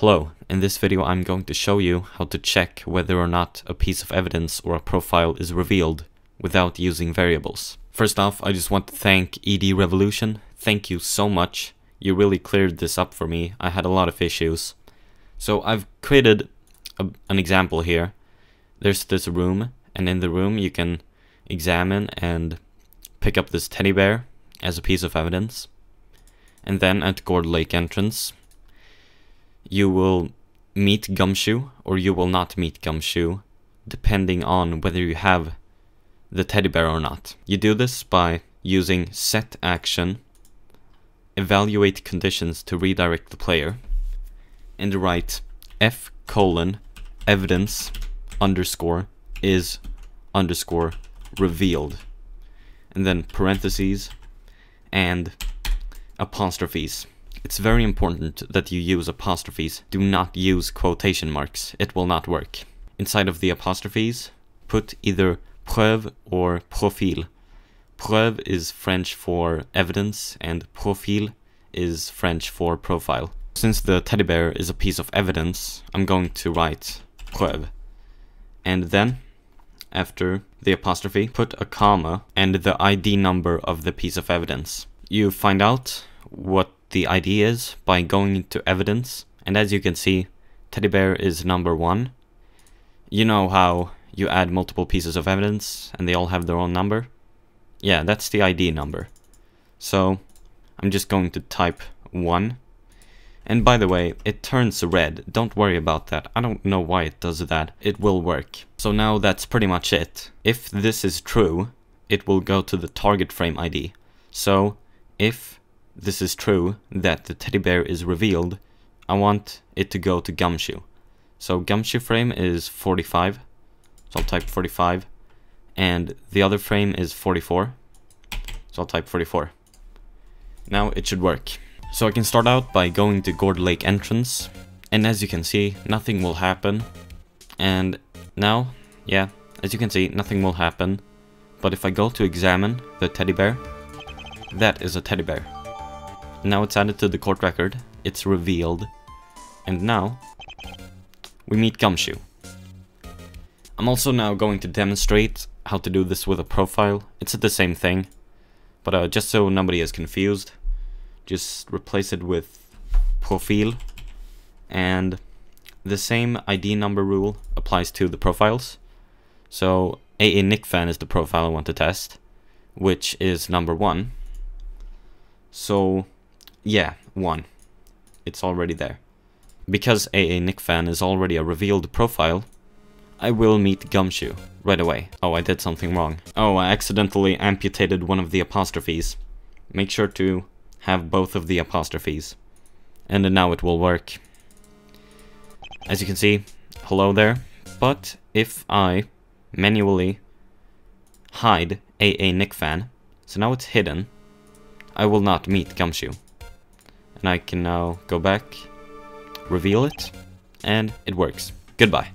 Hello, in this video I'm going to show you how to check whether or not a piece of evidence or a profile is revealed without using variables. First off, I just want to thank ED Revolution. Thank you so much. You really cleared this up for me. I had a lot of issues. So I've created a, an example here. There's this room, and in the room you can examine and pick up this teddy bear as a piece of evidence. And then at Gourd Lake entrance, you will meet Gumshoe or you will not meet Gumshoe, depending on whether you have the teddy bear or not. You do this by using set action, evaluate conditions to redirect the player, and write f colon evidence underscore is underscore revealed, and then parentheses and apostrophes. It's very important that you use apostrophes. Do not use quotation marks. It will not work. Inside of the apostrophes, put either preuve or profil. Preuve is French for evidence and profil is French for profile. Since the teddy bear is a piece of evidence, I'm going to write preuve. And then, after the apostrophe, put a comma and the ID number of the piece of evidence. You find out what the ID is by going into evidence, and as you can see, teddy bear is number one. You know how you add multiple pieces of evidence and they all have their own number? Yeah, that's the ID number. So, I'm just going to type 1. And by the way, it turns red. Don't worry about that. I don't know why it does that. It will work. So now that's pretty much it. If this is true, it will go to the target frame ID. So, if this is true, that the teddy bear is revealed, I want it to go to Gumshoe. So Gumshoe frame is 45, so I'll type 45, and the other frame is 44, so I'll type 44. Now it should work. So I can start out by going to Gourd Lake entrance, and as you can see, nothing will happen. And now, yeah, as you can see, nothing will happen. But if I go to examine the teddy bear, that is a teddy bear. Now it's added to the court record, it's revealed, and now we meet Gumshoe. I'm also now going to demonstrate how to do this with a profile. It's the same thing, but uh, just so nobody is confused, just replace it with profile, and the same ID number rule applies to the profiles. So AA Nickfan is the profile I want to test, which is number one. So yeah, one. It's already there. Because AA Nickfan is already a revealed profile, I will meet Gumshoe right away. Oh, I did something wrong. Oh, I accidentally amputated one of the apostrophes. Make sure to have both of the apostrophes. And now it will work. As you can see, hello there. But if I manually hide AA Nickfan, so now it's hidden, I will not meet Gumshoe. And I can now go back, reveal it, and it works. Goodbye.